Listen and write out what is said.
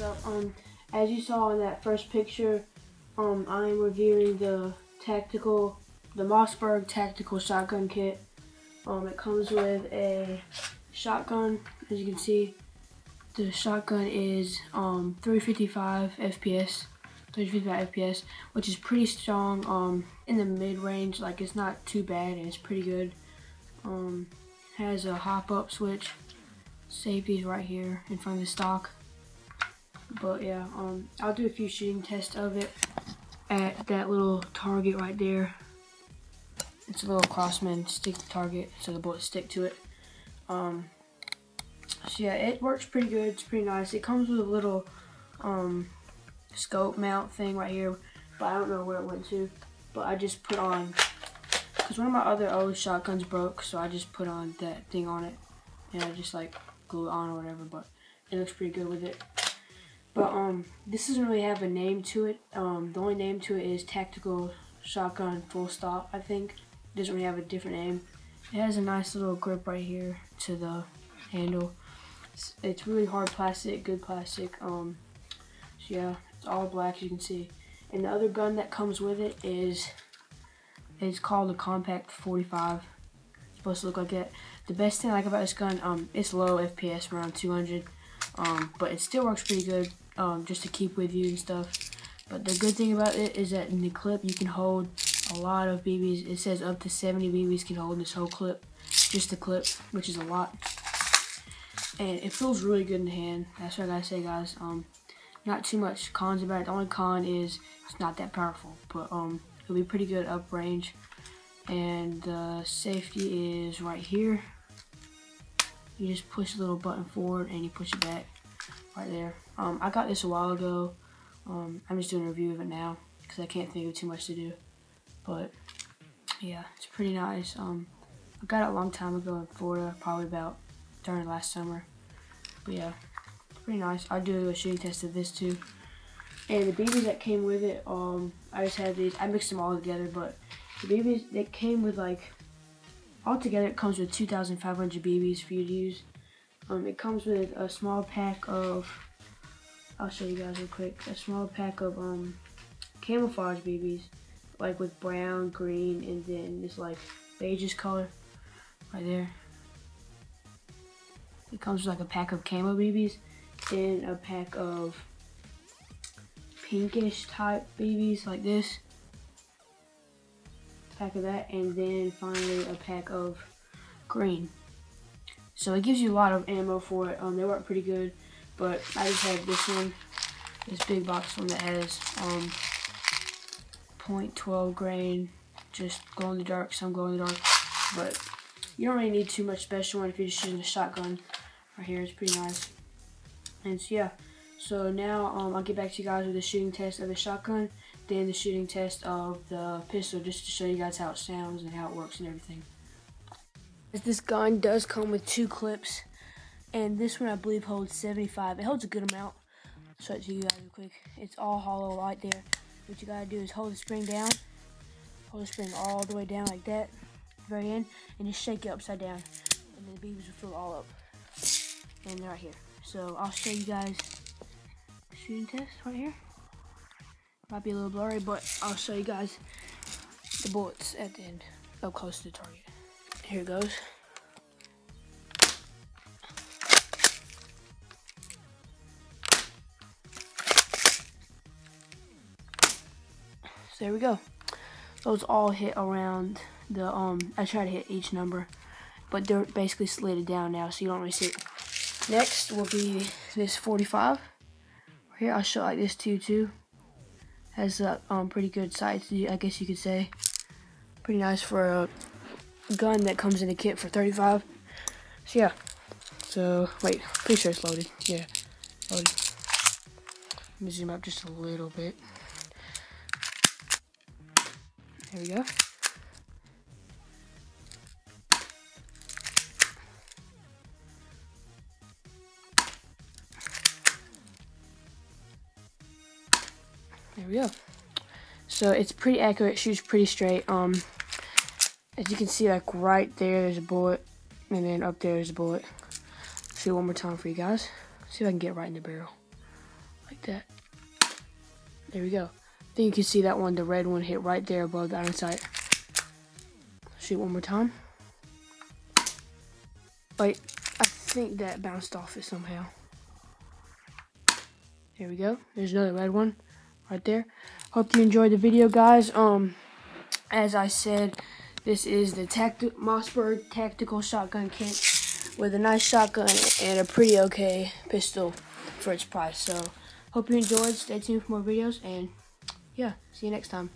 up? Um, as you saw in that first picture, um, I am reviewing the tactical, the Mossberg tactical shotgun kit. Um, it comes with a shotgun, as you can see. The shotgun is um 355 FPS, 355 FPS, which is pretty strong. Um, in the mid range, like it's not too bad and it's pretty good. Um, has a hop up switch. Safety's right here in front of the stock. But yeah, um, I'll do a few shooting tests of it at that little target right there. It's a little Crosman stick target, so the bullets stick to it. Um, so yeah, it works pretty good. It's pretty nice. It comes with a little um, scope mount thing right here, but I don't know where it went to. But I just put on, because one of my other old shotguns broke, so I just put on that thing on it. And I just like glue it on or whatever, but it looks pretty good with it. But um, this doesn't really have a name to it. Um, the only name to it is Tactical Shotgun Full Stock, I think. It doesn't really have a different name. It has a nice little grip right here to the handle. It's, it's really hard plastic, good plastic. Um, so yeah, it's all black as you can see. And the other gun that comes with it is, it's called a Compact 45. It's supposed to look like it. The best thing I like about this gun, um, it's low FPS, around 200. Um, but it still works pretty good um, just to keep with you and stuff. But the good thing about it is that in the clip you can hold a lot of BBs. It says up to 70 BBs can hold this whole clip, just the clip, which is a lot. And it feels really good in the hand. That's what I gotta say, guys. Um, not too much cons about it. The only con is it's not that powerful, but um, it'll be pretty good up range. And the safety is right here. You just push a little button forward and you push it back right there. Um, I got this a while ago. Um, I'm just doing a review of it now because I can't think of too much to do. But yeah, it's pretty nice. Um, I got it a long time ago in Florida, probably about during last summer. But yeah, pretty nice. I'll do a shooting test of this too. And the BBs that came with it, um, I just had these. I mixed them all together, but the BBs that came with like all together, it comes with 2,500 BBs for you to use. Um, it comes with a small pack of, I'll show you guys real quick, a small pack of um, camouflage BBs, like with brown, green, and then this like beige color right there. It comes with like a pack of camo BBs, then a pack of pinkish type BBs like this, pack of that, and then finally a pack of green. So it gives you a lot of ammo for it. Um, they work pretty good, but I just have this one, this big box one that has um, .12 grain, just glow in the dark, some glow in the dark. But you don't really need too much special one if you're just using a shotgun. Right here, it's pretty nice. And so yeah, so now um, I'll get back to you guys with the shooting test of the shotgun, then the shooting test of the pistol, just to show you guys how it sounds and how it works and everything. This gun does come with two clips, and this one I believe holds 75. It holds a good amount. I'll show it to you guys real quick. It's all hollow right there. What you gotta do is hold the spring down, hold the spring all the way down like that, very end, and just shake it upside down, and then the BBs will fill all up. And they're right here. So I'll show you guys shooting test right here. Might be a little blurry, but I'll show you guys the bullets at the end, up close to the target. Here it goes. So there we go. Those all hit around the, um, I try to hit each number, but they're basically slid down now, so you don't really see it. Next will be this 45. Right here, I'll show like this too, too. Has a um, pretty good sights, I guess you could say. Pretty nice for a gun that comes in a kit for 35. So yeah. So wait, pretty sure it's loaded. Yeah, loaded. Let me zoom up just a little bit. There we go. There we go. So it's pretty accurate, shoots pretty straight. Um, as you can see, like right there, there's a bullet, and then up there is a bullet. See one more time for you guys. See if I can get right in the barrel. like that. There we go. Then you can see that one, the red one hit right there above the iron sight. Shoot one more time. Wait, I think that bounced off it somehow. There we go. There's another red one right there. Hope you enjoyed the video, guys. Um, as I said, this is the Tacti Mossberg Tactical Shotgun Kit with a nice shotgun and a pretty okay pistol for its price. So, hope you enjoyed. Stay tuned for more videos, and yeah, see you next time.